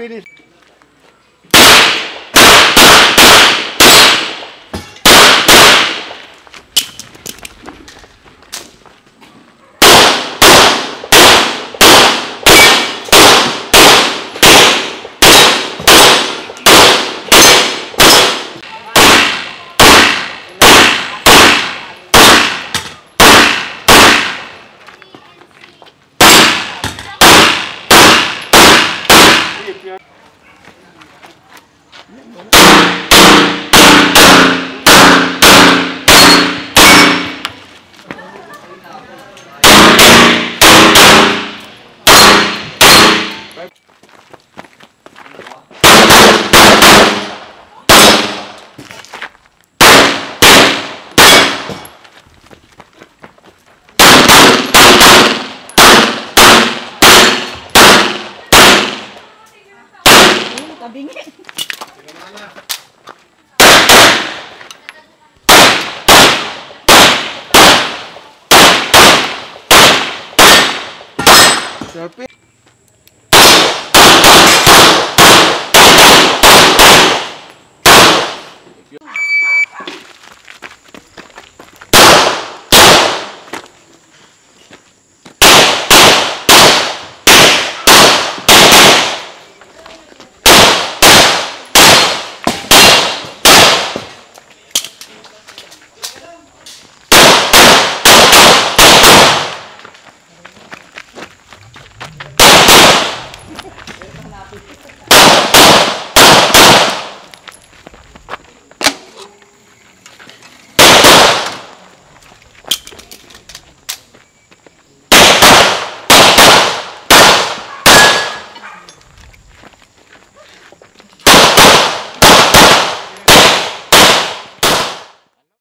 finish. Kabingi. Sharpie.